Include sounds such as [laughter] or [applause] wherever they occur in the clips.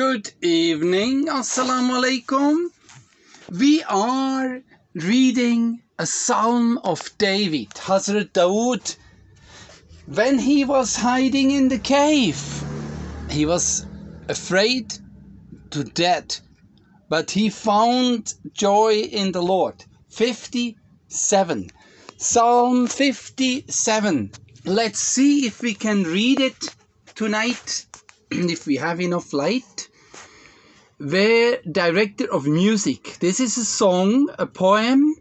Good evening, Assalamu alaikum. We are reading a psalm of David, Hazrat Dawood. When he was hiding in the cave, he was afraid to death, but he found joy in the Lord. 57. Psalm 57. Let's see if we can read it tonight, [clears throat] if we have enough light. Where director of music. This is a song, a poem,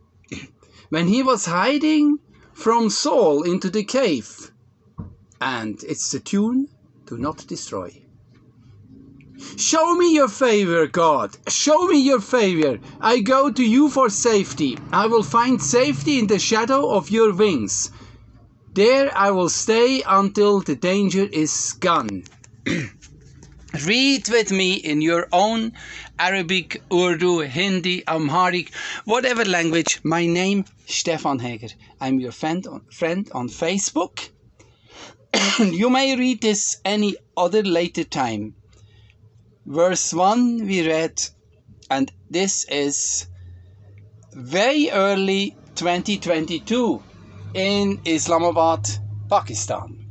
when he was hiding from Saul into the cave. And it's the tune, Do Not Destroy. Show me your favor, God. Show me your favor. I go to you for safety. I will find safety in the shadow of your wings. There I will stay until the danger is gone. [clears throat] Read with me in your own Arabic, Urdu, Hindi, Amharic, whatever language. My name Stefan Heger. I'm your friend on, friend on Facebook. [coughs] you may read this any other later time. Verse 1 we read, and this is very early 2022 in Islamabad, Pakistan.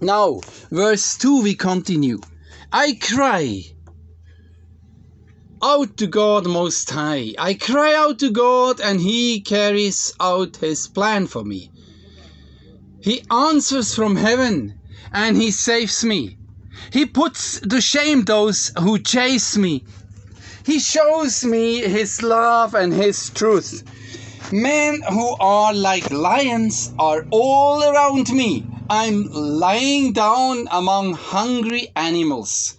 Now, verse 2 we continue. I cry out to God Most High. I cry out to God and He carries out His plan for me. He answers from heaven and He saves me. He puts to shame those who chase me. He shows me His love and His truth. Men who are like lions are all around me. I'm lying down among hungry animals.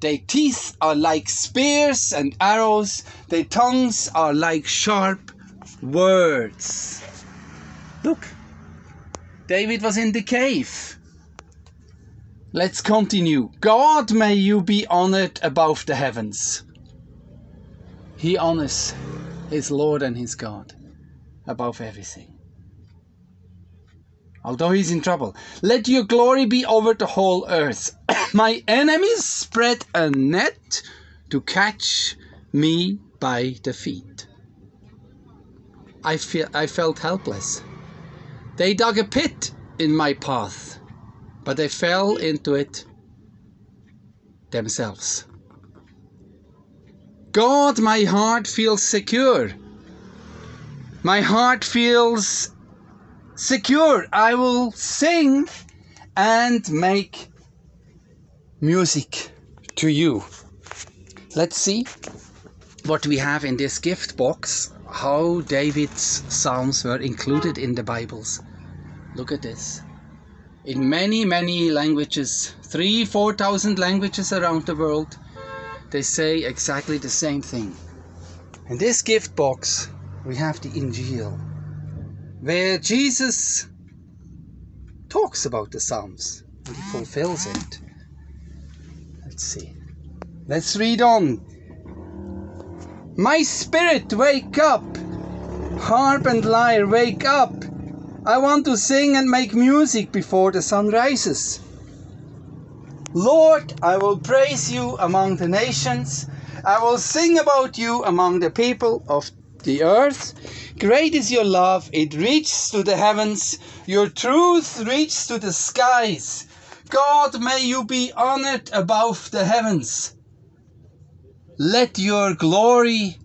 Their teeth are like spears and arrows, their tongues are like sharp words. Look, David was in the cave. Let's continue. God may you be honored above the heavens. He honors his Lord and his God above everything. Although he's in trouble, let your glory be over the whole earth. [coughs] My enemies spread a net to catch me by the feet. I, feel, I felt helpless. They dug a pit in my path, but they fell into it themselves. God, my heart feels secure. My heart feels secure. I will sing and make music to you. Let's see what we have in this gift box, how David's Psalms were included in the Bibles. Look at this. In many, many languages, three, four thousand languages around the world, they say exactly the same thing. In this gift box, we have the Injil, where Jesus talks about the Psalms and he fulfills it. Let's see. Let's read on. My spirit, wake up! Harp and lyre, wake up! I want to sing and make music before the sun rises. Lord, I will praise you among the nations. I will sing about you among the people of the earth. Great is your love, it reaches to the heavens. Your truth reaches to the skies. God, may you be honored above the heavens. Let your glory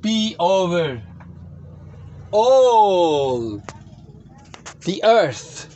be over all the earth.